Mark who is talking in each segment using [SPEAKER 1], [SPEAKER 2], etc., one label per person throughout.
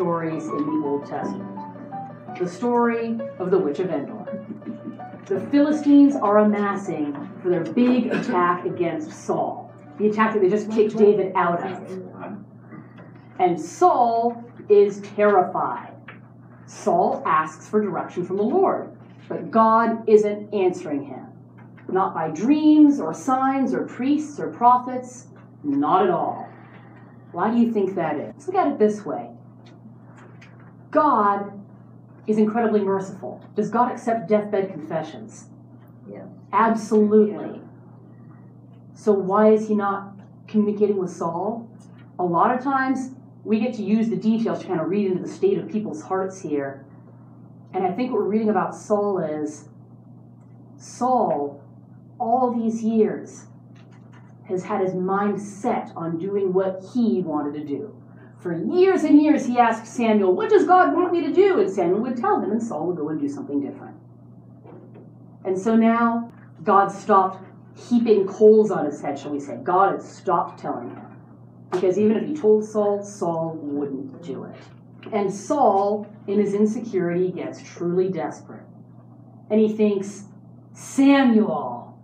[SPEAKER 1] stories in the Old Testament the story of the Witch of Endor. The Philistines are amassing for their big attack against Saul, the attack that they just kicked David out of. And Saul is terrified. Saul asks for direction from the Lord, but God isn't answering him. Not by dreams or signs or priests or prophets, not at all. Why do you think that is? Let's look at it this way God is incredibly merciful. Does God accept deathbed confessions?
[SPEAKER 2] Yeah.
[SPEAKER 1] Absolutely. So why is he not communicating with Saul? A lot of times we get to use the details to kind of read into the state of people's hearts here. And I think what we're reading about Saul is Saul, all these years, has had his mind set on doing what he wanted to do. For years and years, he asked Samuel, What does God want me to do? And Samuel would tell him, and Saul would go and do something different. And so now, God stopped heaping coals on his head, shall we say. God had stopped telling him. Because even if he told Saul, Saul wouldn't do it. And Saul, in his insecurity, gets truly desperate. And he thinks, Samuel.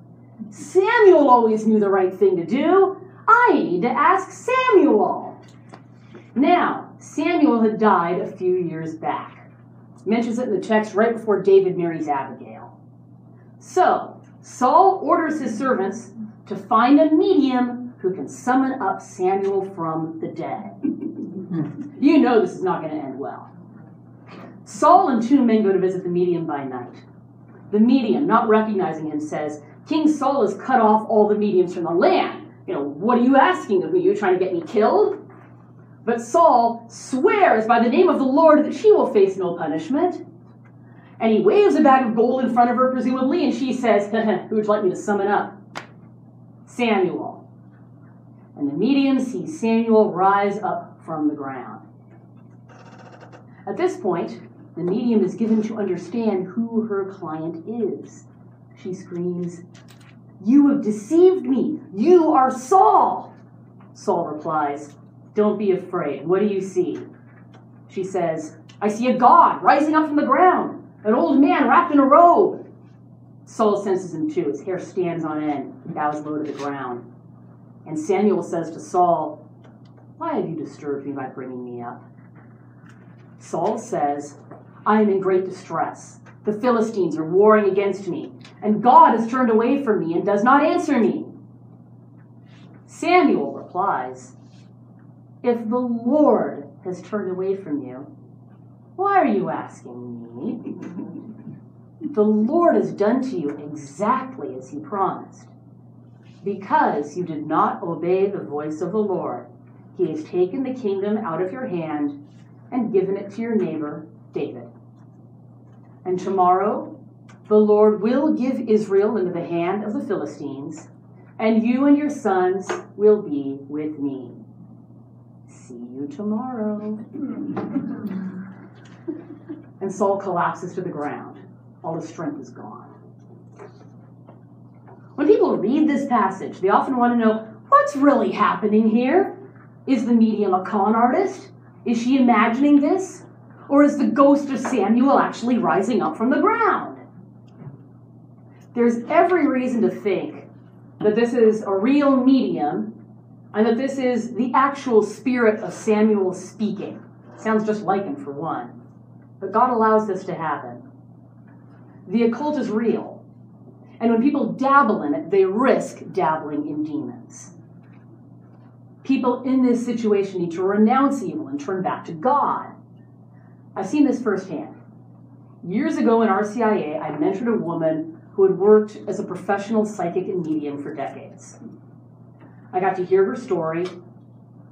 [SPEAKER 1] Samuel always knew the right thing to do. I need to ask Samuel. Now, Samuel had died a few years back. Mentions it in the text right before David marries Abigail. So, Saul orders his servants to find a medium who can summon up Samuel from the dead. you know this is not going to end well. Saul and two men go to visit the medium by night. The medium, not recognizing him, says, King Saul has cut off all the mediums from the land. You know, what are you asking of me? You're trying to get me killed? But Saul swears by the name of the Lord that she will face no punishment. And he waves a bag of gold in front of her, presumably, and she says, Who would you like me to summon up? Samuel. And the medium sees Samuel rise up from the ground. At this point, the medium is given to understand who her client is. She screams, You have deceived me! You are Saul! Saul replies, don't be afraid. What do you see? She says, I see a god rising up from the ground, an old man wrapped in a robe. Saul senses him too. His hair stands on end, bows low to the ground. And Samuel says to Saul, Why have you disturbed me by bringing me up? Saul says, I am in great distress. The Philistines are warring against me, and God has turned away from me and does not answer me. Samuel replies, if the Lord has turned away from you, why are you asking me? the Lord has done to you exactly as he promised. Because you did not obey the voice of the Lord, he has taken the kingdom out of your hand and given it to your neighbor, David. And tomorrow, the Lord will give Israel into the hand of the Philistines, and you and your sons will be with me. See you tomorrow. and Saul collapses to the ground. All his strength is gone. When people read this passage, they often want to know what's really happening here? Is the medium a con artist? Is she imagining this? Or is the ghost of Samuel actually rising up from the ground? There's every reason to think that this is a real medium and that this is the actual spirit of Samuel speaking. Sounds just like him, for one. But God allows this to happen. The occult is real. And when people dabble in it, they risk dabbling in demons. People in this situation need to renounce evil and turn back to God. I've seen this firsthand. Years ago in RCIA, I mentored a woman who had worked as a professional psychic and medium for decades. I got to hear her story,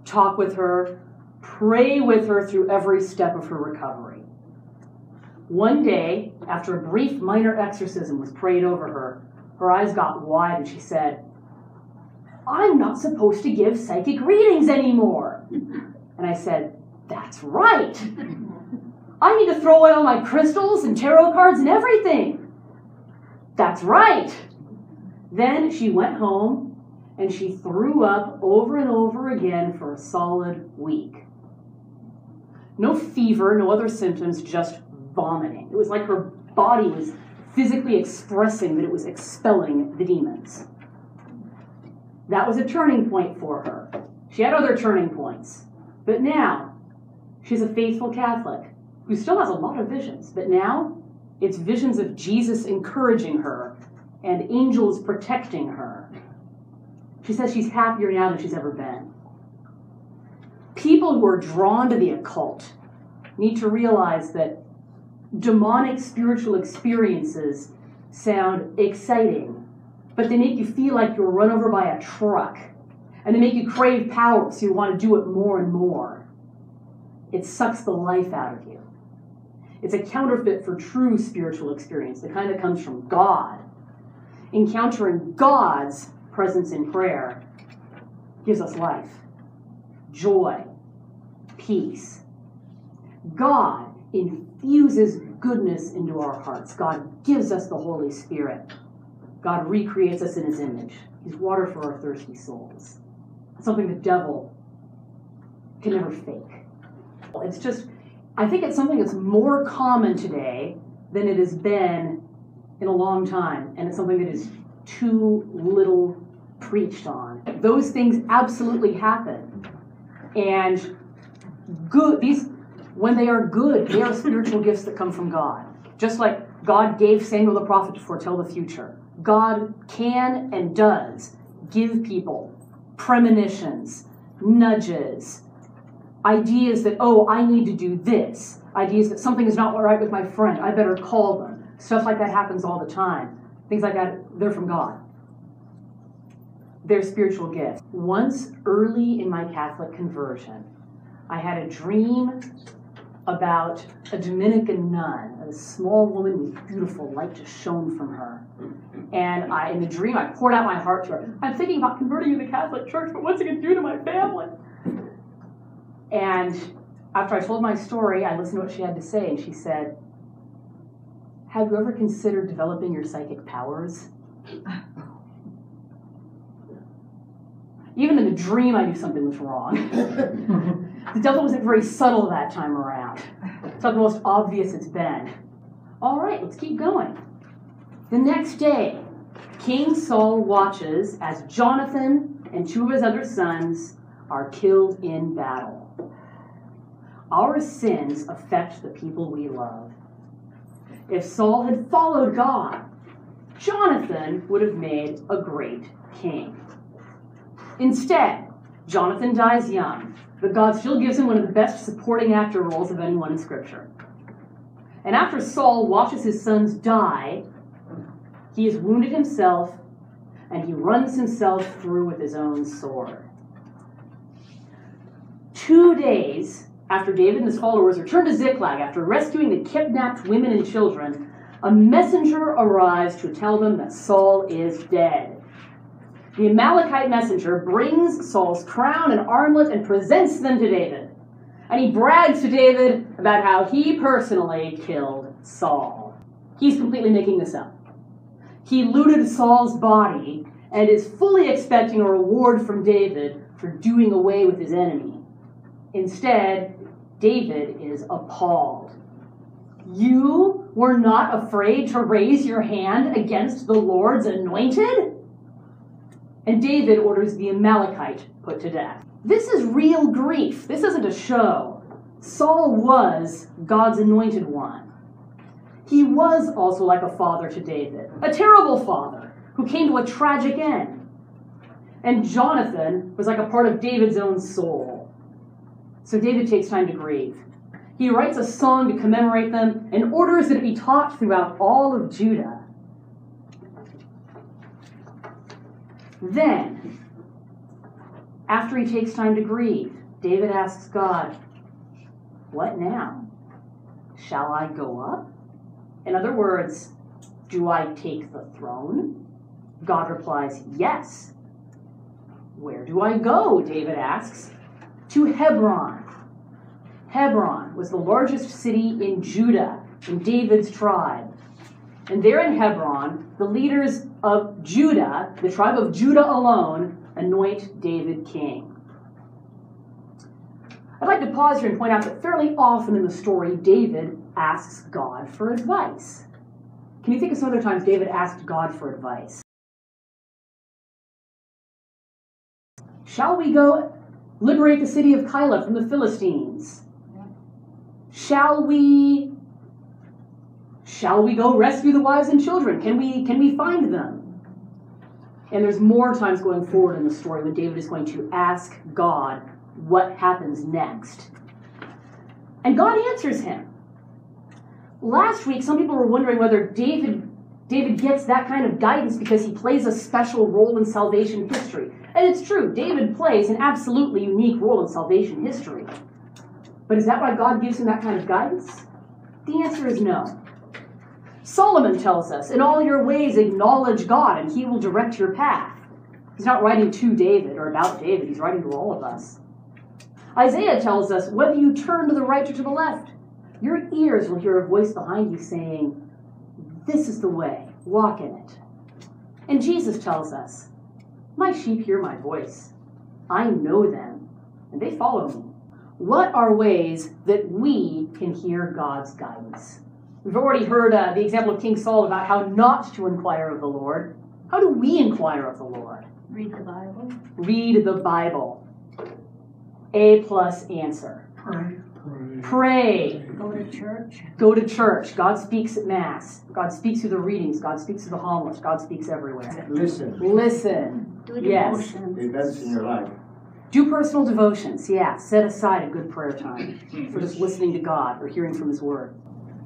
[SPEAKER 1] talk with her, pray with her through every step of her recovery. One day, after a brief minor exorcism was prayed over her, her eyes got wide and she said, I'm not supposed to give psychic readings anymore. And I said, That's right. I need to throw away all my crystals and tarot cards and everything. That's right. Then she went home and she threw up over and over again for a solid week. No fever, no other symptoms, just vomiting. It was like her body was physically expressing that it was expelling the demons. That was a turning point for her. She had other turning points. But now, she's a faithful Catholic who still has a lot of visions. But now, it's visions of Jesus encouraging her and angels protecting her. She says she's happier now than she's ever been. People who are drawn to the occult need to realize that demonic spiritual experiences sound exciting, but they make you feel like you're run over by a truck. And they make you crave power, so you want to do it more and more. It sucks the life out of you. It's a counterfeit for true spiritual experience, the kind that comes from God. Encountering God's presence in prayer gives us life, joy, peace. God infuses goodness into our hearts. God gives us the Holy Spirit. God recreates us in his image. He's water for our thirsty souls. something the devil can never fake. It's just, I think it's something that's more common today than it has been in a long time, and it's something that is too little preached on. Those things absolutely happen. And good these when they are good, they are spiritual gifts that come from God. Just like God gave Samuel the prophet to foretell the future. God can and does give people premonitions, nudges, ideas that, oh, I need to do this, ideas that something is not right with my friend, I better call them. Stuff like that happens all the time. Things like that, they're from God. They're spiritual gifts. Once early in my Catholic conversion, I had a dream about a Dominican nun, a small woman with beautiful light just shone from her. And I, in the dream, I poured out my heart to her. I'm thinking about converting to the Catholic Church, but what's it going to do to my family? And after I told my story, I listened to what she had to say, and she said, Have you ever considered developing your psychic powers? Even in the dream, I knew something was wrong. the devil wasn't very subtle that time around. It's not the most obvious it's been. All right, let's keep going. The next day, King Saul watches as Jonathan and two of his other sons are killed in battle. Our sins affect the people we love. If Saul had followed God, Jonathan would have made a great king. Instead, Jonathan dies young, but God still gives him one of the best supporting actor roles of anyone in Scripture. And after Saul watches his sons die, he is wounded himself and he runs himself through with his own sword. Two days after David and his followers return to Ziklag after rescuing the kidnapped women and children, a messenger arrives to tell them that Saul is dead. The Amalekite messenger brings Saul's crown and armlet and presents them to David. And he brags to David about how he personally killed Saul. He's completely making this up. He looted Saul's body and is fully expecting a reward from David for doing away with his enemy. Instead, David is appalled. You were not afraid to raise your hand against the Lord's anointed? And David orders the Amalekite put to death. This is real grief. This isn't a show. Saul was God's anointed one. He was also like a father to David, a terrible father who came to a tragic end. And Jonathan was like a part of David's own soul. So David takes time to grieve. He writes a song to commemorate them and orders that it be taught throughout all of Judah. Then, after he takes time to grieve, David asks God, What now? Shall I go up? In other words, do I take the throne? God replies, Yes. Where do I go? David asks. To Hebron. Hebron was the largest city in Judah, in David's tribe. And there in Hebron, the leaders of Judah, the tribe of Judah alone, anoint David king. I'd like to pause here and point out that fairly often in the story, David asks God for advice. Can you think of some other times David asked God for advice? Shall we go liberate the city of Keilah from the Philistines? Shall we shall we go rescue the wives and children? Can we can we find them? And there's more times going forward in the story when David is going to ask God what happens next. And God answers him. Last week, some people were wondering whether David, David gets that kind of guidance because he plays a special role in salvation history. And it's true, David plays an absolutely unique role in salvation history. But is that why God gives him that kind of guidance? The answer is no. Solomon tells us, In all your ways acknowledge God, and he will direct your path. He's not writing to David or about David, he's writing to all of us. Isaiah tells us, Whether you turn to the right or to the left, your ears will hear a voice behind you saying, This is the way, walk in it. And Jesus tells us, My sheep hear my voice. I know them, and they follow me. What are ways that we can hear God's guidance? We've already heard uh, the example of King Saul about how not to inquire of the Lord. How do we inquire of the Lord?
[SPEAKER 2] Read the Bible.
[SPEAKER 1] Read the Bible. A plus answer.
[SPEAKER 3] Pray.
[SPEAKER 1] Pray.
[SPEAKER 2] Go to church.
[SPEAKER 1] Go to church. God speaks at Mass. God speaks through the readings. God speaks through the homilies. God speaks everywhere.
[SPEAKER 3] Listen.
[SPEAKER 1] Listen.
[SPEAKER 2] Do
[SPEAKER 1] Yes.
[SPEAKER 2] devotions.
[SPEAKER 3] Events in your life.
[SPEAKER 1] Do personal devotions. Yeah. Set aside a good prayer time for just listening to God or hearing from His Word.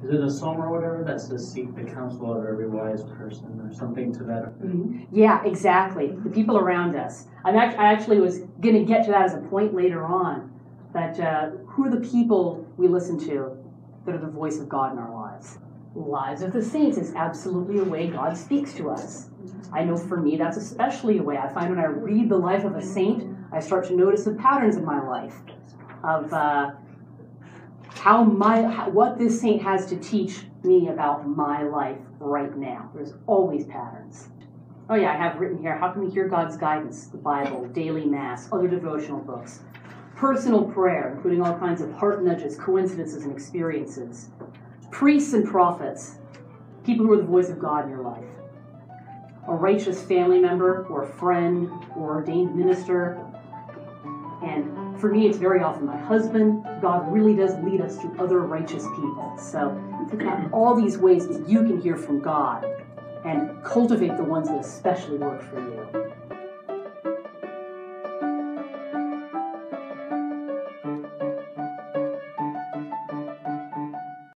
[SPEAKER 4] Is it a psalm or whatever that says seek the counsel of every wise person or something to that effect?
[SPEAKER 1] Yeah, exactly. The people around us. I'm act- I actually was going to get to that as a point later on. That uh, who are the people we listen to that are the voice of God in our lives? Lives of the saints is absolutely a way God speaks to us. I know for me that's especially a way. I find when I read the life of a saint, I start to notice the patterns in my life of uh, how my how, what this saint has to teach me about my life right now. There's always patterns. Oh yeah, I have written here. How can we hear God's guidance? The Bible, daily mass, other devotional books, personal prayer, including all kinds of heart nudges, coincidences, and experiences. Priests and prophets, people who are the voice of God in your life. A righteous family member, or a friend, or ordained minister. And for me, it's very often my husband. God really does lead us to other righteous people. So all these ways that you can hear from God and cultivate the ones that especially work for you.